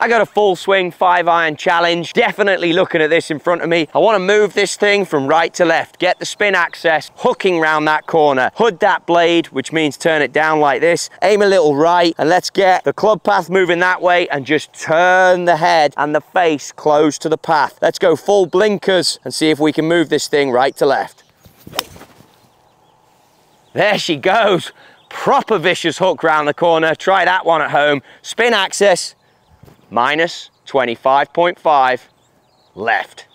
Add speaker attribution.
Speaker 1: I got a full swing five iron challenge. Definitely looking at this in front of me. I want to move this thing from right to left, get the spin axis, hooking round that corner, hood that blade, which means turn it down like this, aim a little right, and let's get the club path moving that way and just turn the head and the face close to the path. Let's go full blinkers and see if we can move this thing right to left. There she goes. Proper vicious hook round the corner. Try that one at home. Spin axis, minus 25.5 left.